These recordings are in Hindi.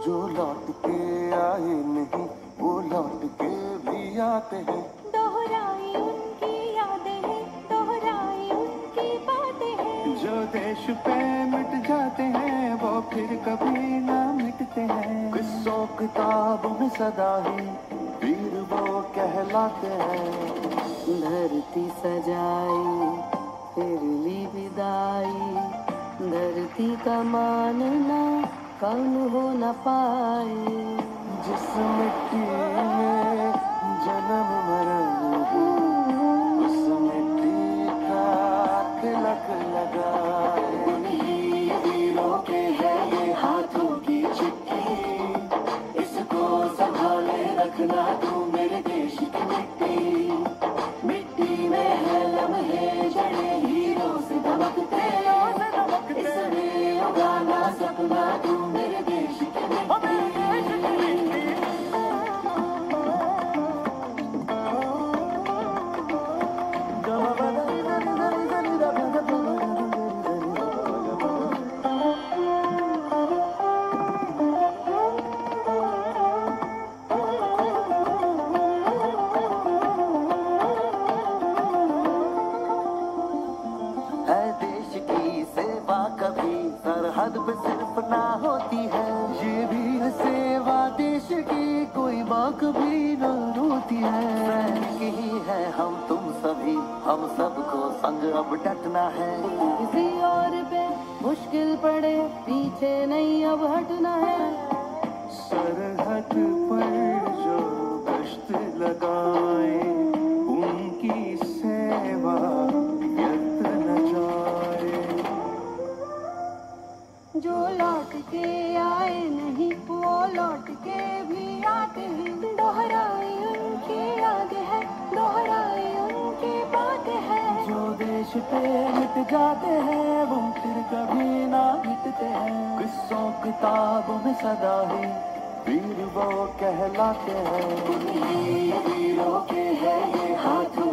जो लौट के आए नहीं वो लौट के भी आते हैं। दोहराई उनकी यादें हैं दोहराई उनकी बातें हैं। जो देश पे मिट जाते हैं वो फिर कभी ना मिटते हैं। किस्सों किताबों में सदा ही वीर वो कहलाते हैं। धरती सजाई फिर ली विदाई। धरती का मानना कौन हो न पाए जिस मिट्टी होती है। ये भी सेवा, देश की कोई माँ कभी ना रोती है। सैनिक ही हम, तुम सभी, हम सबको संग अब डटना है। किसी और पे मुश्किल पड़े, पीछे नहीं अब हटना है। सरहद पर जो गश्त लगाए नहीं वो लौट के भी आते हैं। दोहराई उनकी यादें हैं दोहराई उनकी बातें हैं। जो देश पे मिट जाते हैं वो फिर कभी ना मिटते हैं। किस्सों किताबों में सदा ही वीर वो कहलाते हैं। वीरों के है ये हाथों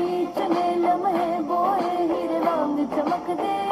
चले लम्हे बोए हीरे वांग चमकते